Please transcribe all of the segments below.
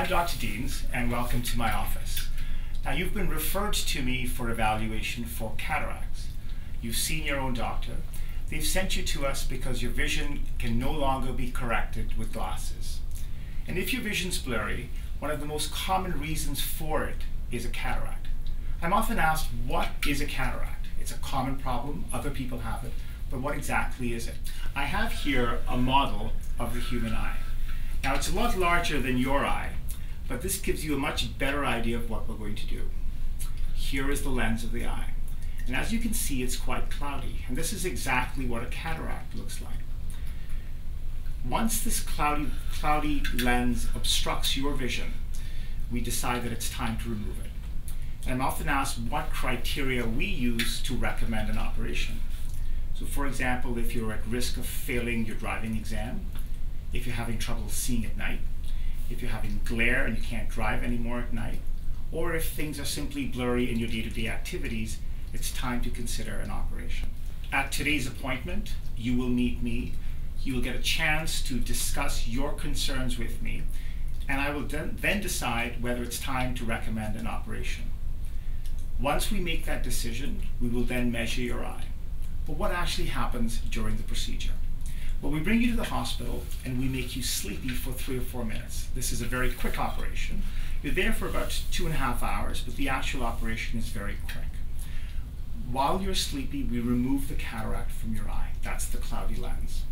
I'm Dr. Deans, and welcome to my office. Now, you've been referred to me for evaluation for cataracts. You've seen your own doctor. They've sent you to us because your vision can no longer be corrected with glasses. And if your vision's blurry, one of the most common reasons for it is a cataract. I'm often asked, what is a cataract? It's a common problem, other people have it, but what exactly is it? I have here a model of the human eye. Now it's a lot larger than your eye, but this gives you a much better idea of what we're going to do. Here is the lens of the eye. And as you can see, it's quite cloudy. And this is exactly what a cataract looks like. Once this cloudy, cloudy lens obstructs your vision, we decide that it's time to remove it. And I'm often asked what criteria we use to recommend an operation. So for example, if you're at risk of failing your driving exam, if you're having trouble seeing at night, if you're having glare and you can't drive anymore at night, or if things are simply blurry in your day-to-day activities, it's time to consider an operation. At today's appointment, you will meet me. You will get a chance to discuss your concerns with me, and I will then decide whether it's time to recommend an operation. Once we make that decision, we will then measure your eye. But what actually happens during the procedure? Well, we bring you to the hospital and we make you sleepy for three or four minutes. This is a very quick operation. You're there for about two and a half hours, but the actual operation is very quick. While you're sleepy, we remove the cataract from your eye. That's the cloudy lens.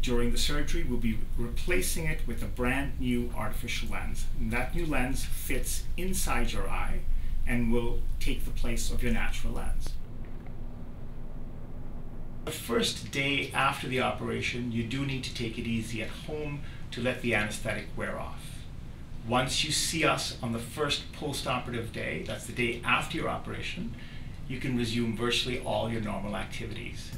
During the surgery, we'll be replacing it with a brand new artificial lens. And that new lens fits inside your eye and will take the place of your natural lens. The first day after the operation, you do need to take it easy at home to let the anesthetic wear off. Once you see us on the first post-operative day, that's the day after your operation, you can resume virtually all your normal activities.